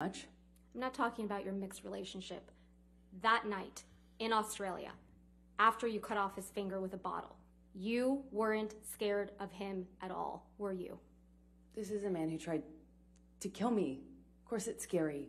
Much? I'm not talking about your mixed relationship. That night in Australia, after you cut off his finger with a bottle, you weren't scared of him at all, were you? This is a man who tried to kill me. Of course, it's scary.